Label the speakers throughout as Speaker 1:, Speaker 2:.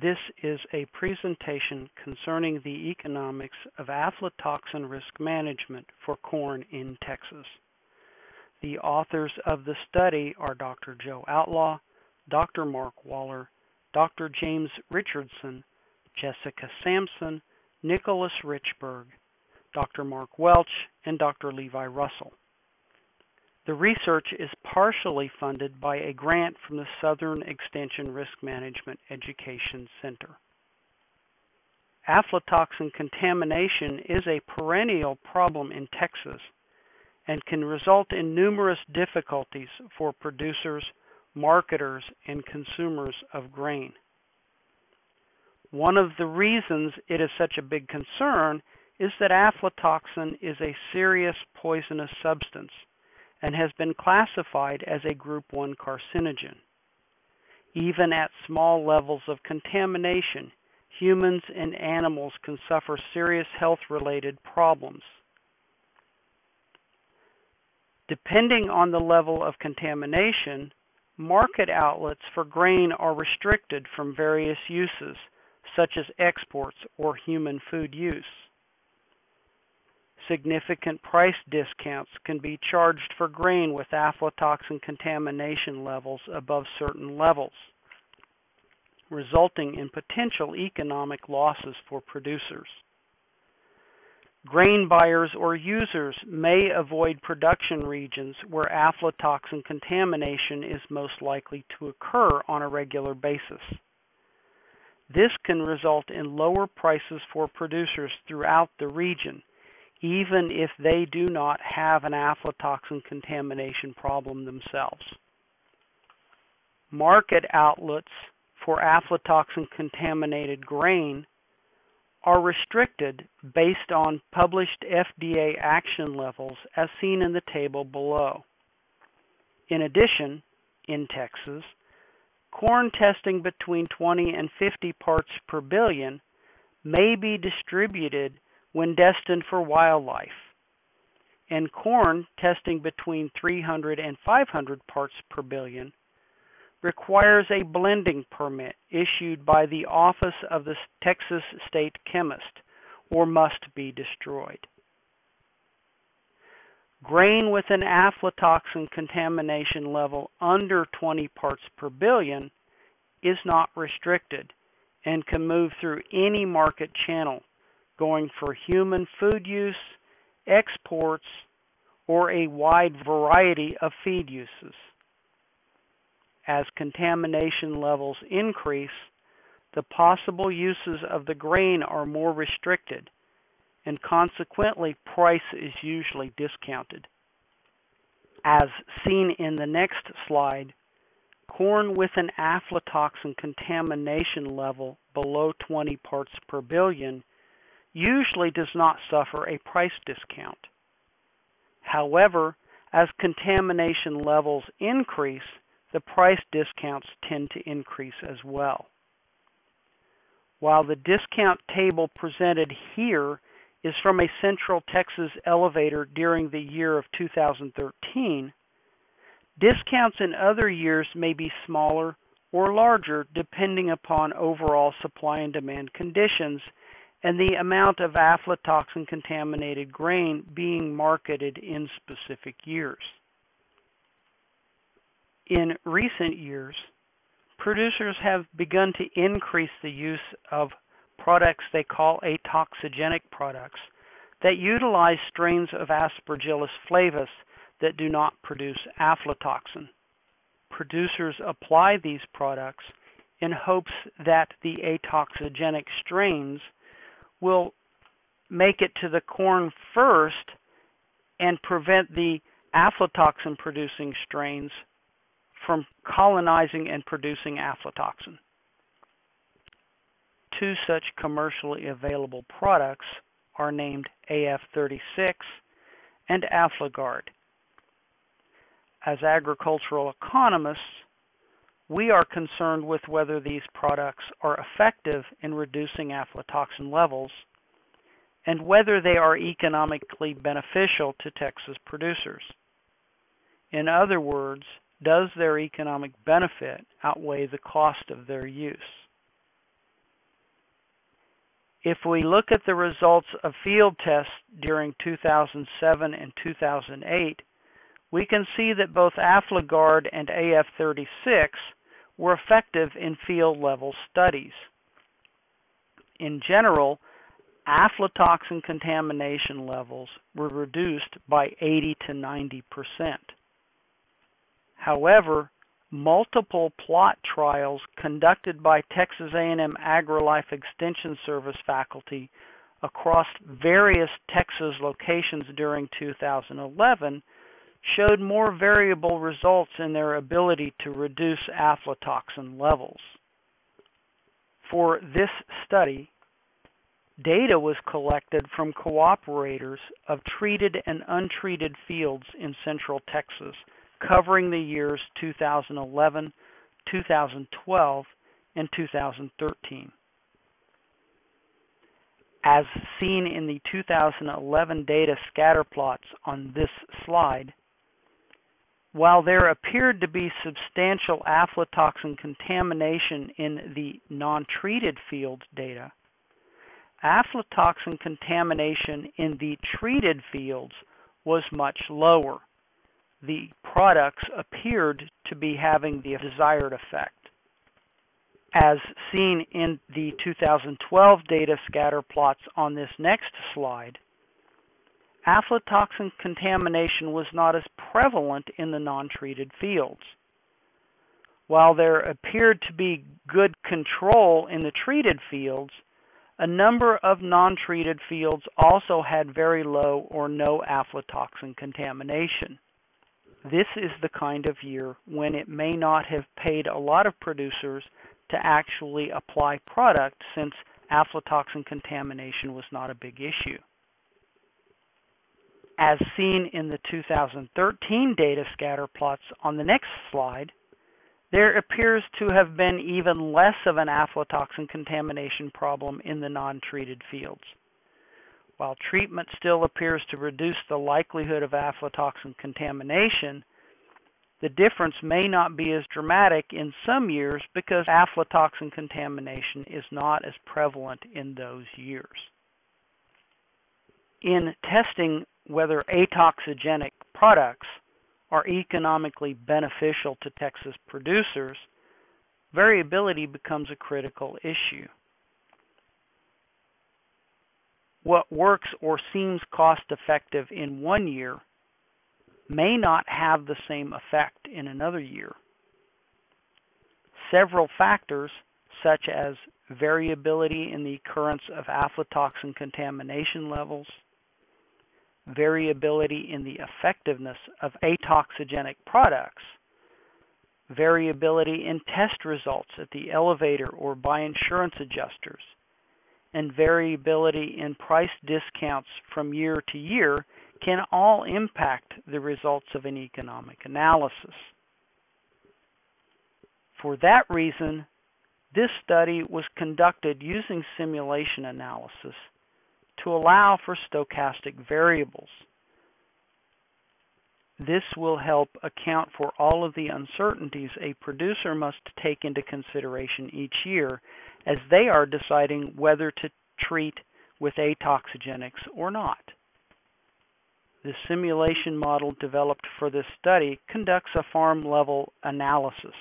Speaker 1: This is a presentation concerning the economics of aflatoxin risk management for corn in Texas. The authors of the study are Dr. Joe Outlaw, Dr. Mark Waller, Dr. James Richardson, Jessica Sampson, Nicholas Richburg, Dr. Mark Welch, and Dr. Levi Russell. The research is partially funded by a grant from the Southern Extension Risk Management Education Center. Aflatoxin contamination is a perennial problem in Texas and can result in numerous difficulties for producers, marketers, and consumers of grain. One of the reasons it is such a big concern is that aflatoxin is a serious poisonous substance and has been classified as a Group 1 carcinogen. Even at small levels of contamination, humans and animals can suffer serious health-related problems. Depending on the level of contamination, market outlets for grain are restricted from various uses, such as exports or human food use significant price discounts can be charged for grain with aflatoxin contamination levels above certain levels, resulting in potential economic losses for producers. Grain buyers or users may avoid production regions where aflatoxin contamination is most likely to occur on a regular basis. This can result in lower prices for producers throughout the region even if they do not have an aflatoxin contamination problem themselves. Market outlets for aflatoxin contaminated grain are restricted based on published FDA action levels as seen in the table below. In addition, in Texas, corn testing between 20 and 50 parts per billion may be distributed when destined for wildlife, and corn testing between 300 and 500 parts per billion requires a blending permit issued by the Office of the Texas State Chemist or must be destroyed. Grain with an aflatoxin contamination level under 20 parts per billion is not restricted and can move through any market channel going for human food use, exports, or a wide variety of feed uses. As contamination levels increase, the possible uses of the grain are more restricted, and consequently price is usually discounted. As seen in the next slide, corn with an aflatoxin contamination level below 20 parts per billion usually does not suffer a price discount. However, as contamination levels increase, the price discounts tend to increase as well. While the discount table presented here is from a Central Texas elevator during the year of 2013, discounts in other years may be smaller or larger depending upon overall supply and demand conditions and the amount of aflatoxin contaminated grain being marketed in specific years. In recent years, producers have begun to increase the use of products they call atoxigenic products that utilize strains of Aspergillus flavus that do not produce aflatoxin. Producers apply these products in hopes that the atoxigenic strains will make it to the corn first and prevent the aflatoxin producing strains from colonizing and producing aflatoxin. Two such commercially available products are named AF36 and Afla-Guard. As agricultural economists, we are concerned with whether these products are effective in reducing aflatoxin levels and whether they are economically beneficial to Texas producers. In other words, does their economic benefit outweigh the cost of their use? If we look at the results of field tests during 2007 and 2008, we can see that both Afla-Guard and AF36 were effective in field level studies. In general, aflatoxin contamination levels were reduced by 80 to 90 percent. However, multiple plot trials conducted by Texas A&M AgriLife Extension Service faculty across various Texas locations during 2011 showed more variable results in their ability to reduce aflatoxin levels. For this study, data was collected from cooperators of treated and untreated fields in central Texas, covering the years 2011, 2012, and 2013. As seen in the 2011 data scatter plots on this slide, while there appeared to be substantial aflatoxin contamination in the non-treated field data, aflatoxin contamination in the treated fields was much lower. The products appeared to be having the desired effect. As seen in the 2012 data scatter plots on this next slide, aflatoxin contamination was not as prevalent in the non-treated fields. While there appeared to be good control in the treated fields, a number of non-treated fields also had very low or no aflatoxin contamination. This is the kind of year when it may not have paid a lot of producers to actually apply product since aflatoxin contamination was not a big issue. As seen in the 2013 data scatter plots on the next slide, there appears to have been even less of an aflatoxin contamination problem in the non-treated fields. While treatment still appears to reduce the likelihood of aflatoxin contamination, the difference may not be as dramatic in some years because aflatoxin contamination is not as prevalent in those years. In testing whether atoxigenic products are economically beneficial to Texas producers, variability becomes a critical issue. What works or seems cost effective in one year may not have the same effect in another year. Several factors, such as variability in the occurrence of aflatoxin contamination levels, variability in the effectiveness of atoxigenic products, variability in test results at the elevator or by insurance adjusters, and variability in price discounts from year to year can all impact the results of an economic analysis. For that reason, this study was conducted using simulation analysis to allow for stochastic variables. This will help account for all of the uncertainties a producer must take into consideration each year as they are deciding whether to treat with atoxigenics or not. The simulation model developed for this study conducts a farm level analysis.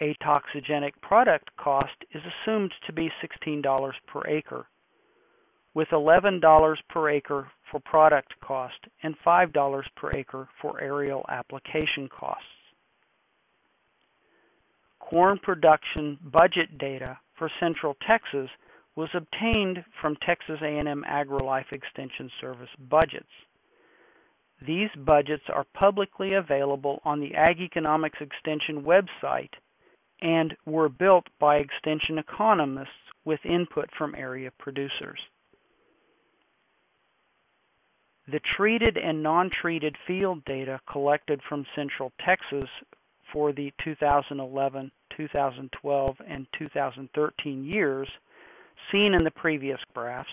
Speaker 1: Atoxigenic product cost is assumed to be $16 per acre with $11 per acre for product cost and $5 per acre for aerial application costs. Corn production budget data for Central Texas was obtained from Texas A&M AgriLife Extension Service budgets. These budgets are publicly available on the Ag Economics Extension website and were built by extension economists with input from area producers. The treated and non-treated field data collected from Central Texas for the 2011, 2012, and 2013 years, seen in the previous graphs,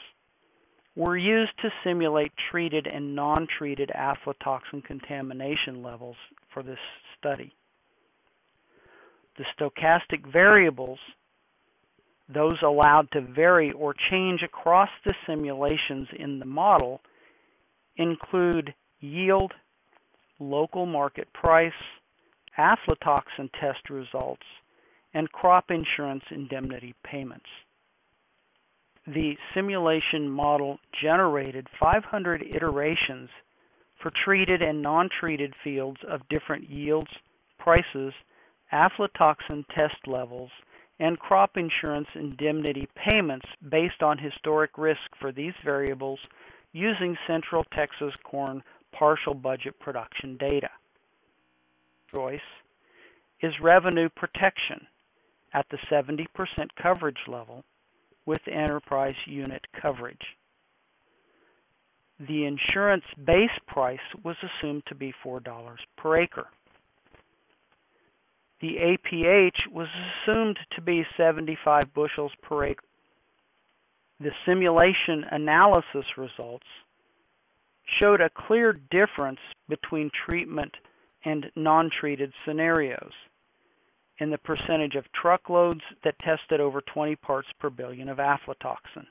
Speaker 1: were used to simulate treated and non-treated aflatoxin contamination levels for this study. The stochastic variables those allowed to vary or change across the simulations in the model include yield, local market price, aflatoxin test results, and crop insurance indemnity payments. The simulation model generated 500 iterations for treated and non-treated fields of different yields, prices, aflatoxin test levels, and crop insurance indemnity payments based on historic risk for these variables using Central Texas corn partial budget production data. Choice is revenue protection at the 70% coverage level with enterprise unit coverage. The insurance base price was assumed to be $4 per acre. The APH was assumed to be 75 bushels per acre. The simulation analysis results showed a clear difference between treatment and non-treated scenarios in the percentage of truckloads that tested over 20 parts per billion of aflatoxin.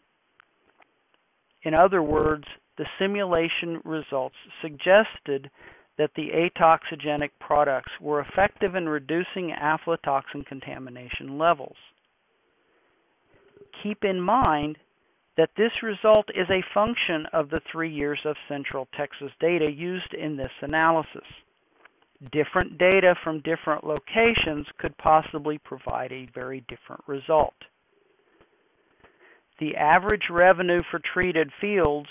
Speaker 1: In other words, the simulation results suggested that the atoxigenic products were effective in reducing aflatoxin contamination levels. Keep in mind that this result is a function of the three years of Central Texas data used in this analysis. Different data from different locations could possibly provide a very different result. The average revenue for treated fields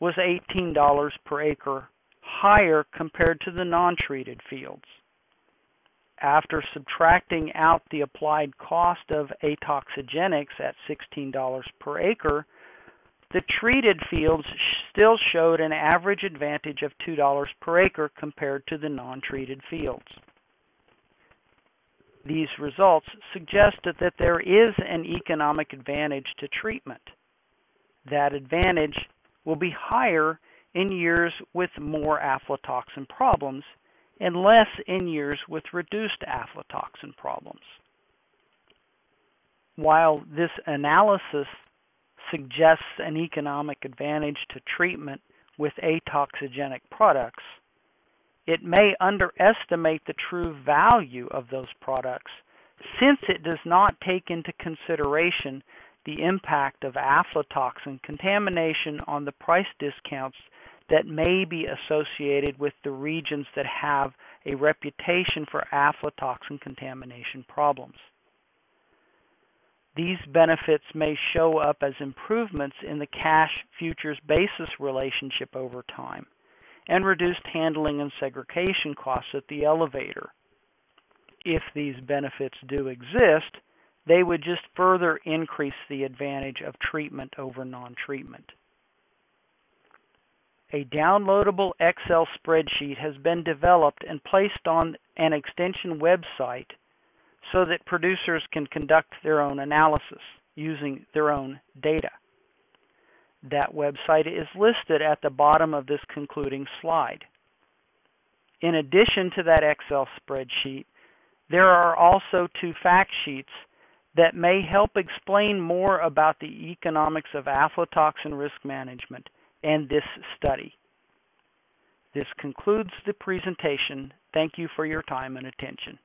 Speaker 1: was $18 per acre higher compared to the non-treated fields. After subtracting out the applied cost of atoxigenics at $16 per acre, the treated fields still showed an average advantage of $2 per acre compared to the non-treated fields. These results suggested that there is an economic advantage to treatment. That advantage will be higher in years with more aflatoxin problems and less in years with reduced aflatoxin problems. While this analysis suggests an economic advantage to treatment with atoxigenic products, it may underestimate the true value of those products since it does not take into consideration the impact of aflatoxin contamination on the price discounts that may be associated with the regions that have a reputation for aflatoxin contamination problems. These benefits may show up as improvements in the cash futures basis relationship over time and reduced handling and segregation costs at the elevator. If these benefits do exist, they would just further increase the advantage of treatment over non-treatment. A downloadable Excel spreadsheet has been developed and placed on an extension website so that producers can conduct their own analysis using their own data. That website is listed at the bottom of this concluding slide. In addition to that Excel spreadsheet, there are also two fact sheets that may help explain more about the economics of aflatoxin risk management and this study. This concludes the presentation. Thank you for your time and attention.